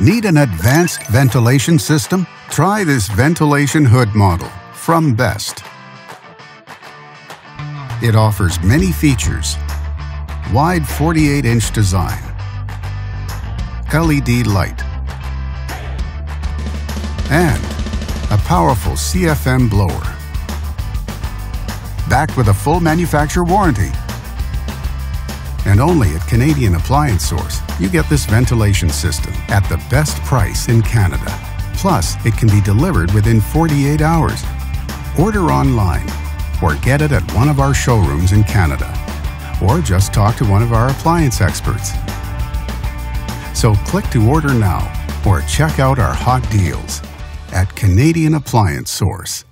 Need an advanced ventilation system? Try this ventilation hood model from Best. It offers many features. Wide 48-inch design. LED light. And a powerful CFM blower. Backed with a full manufacturer warranty. And only at Canadian Appliance Source, you get this ventilation system at the best price in Canada. Plus, it can be delivered within 48 hours. Order online or get it at one of our showrooms in Canada. Or just talk to one of our appliance experts. So click to order now or check out our hot deals at Canadian Appliance Source.